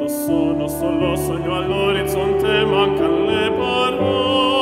quando sono solo sogno all'orizzonte mancan le parole.